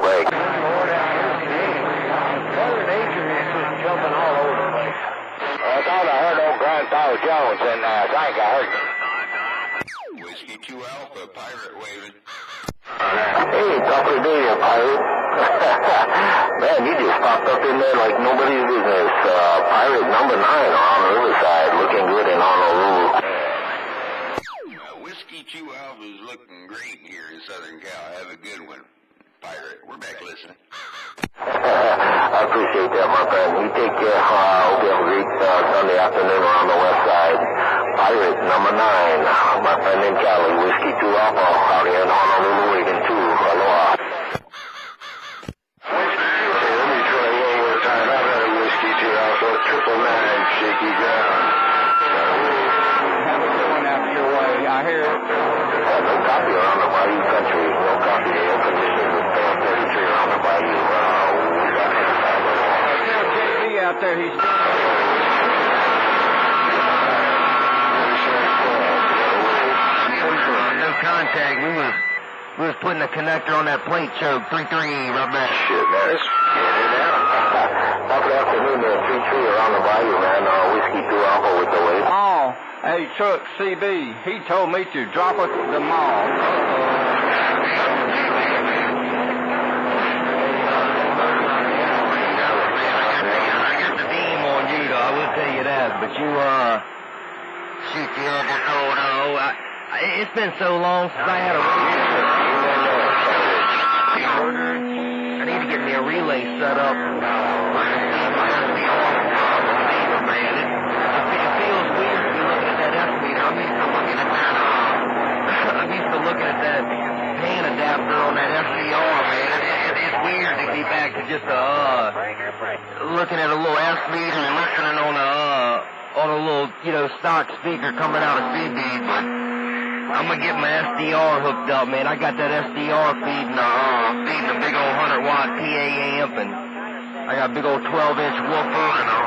break, break. Nature is just jumping all over the place. I thought I heard old Grandfather Jones, and uh, I think I heard. Whiskey 2 Alpha, pirate waving. Hey, top of the day, pirate. Man, you just popped up in there like nobody's business. Uh, pirate number nine on the riverside, looking good in Honolulu. Uh, Whiskey 2 Alpha is looking great here in Southern Cal. Have a good one. Pirate, we're back listening. I appreciate that, my friend. You take care. Uh, hope you have a great uh, Sunday afternoon around the west side. Pirate number nine, my friend in Cali, Whiskey 2 Alpha, out here in Honolulu, waiting too. Aloha. Hey, let me try one more time. I've had whiskey two alpha, triple nine, shaky ground. Have a good one out your way. I hear it. Uh, no copy around the Bayou country. No copy. The air conditioners are fan 33 around the Bayou. Uh, we got Tell JB out there he's No contact. We was we was putting a connector on that plate choke. Three three right back. Shit, man, it's getting out. Top of afternoon there, 3-3 around the Bayou, man. Uh, Whiskey 2 Alpha with the wave. Oh, hey, Chuck, CB, he told me to drop it the mall. I got the beam on you, though. I will tell you that. But you, uh, shoot, you just hold on. I, I, it's been so long since I had a I need to get me a relay set up. Man, it, it feels weird to be looking at that S meter. I'm used to looking at that. Uh, I'm used to looking at that pan adapter on that SDR, man. It, it, it's weird to be back to just uh, looking at a little S meter and listening on a uh, on a little you know stock speaker coming out of CB. But I'm gonna get my SDR hooked up, man. I got that SDR feeding a uh, feeding a big old 100 watt PA amp, and I got a big old 12 inch woofer and a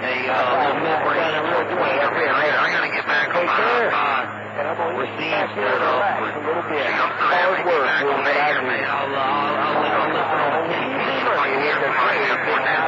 a uh, little mid range 420. I gotta get back on my uh, receive set up. See, I'm so happy to get back on the air, man. I'll, uh, ไม่พูดนะ